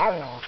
I don't know.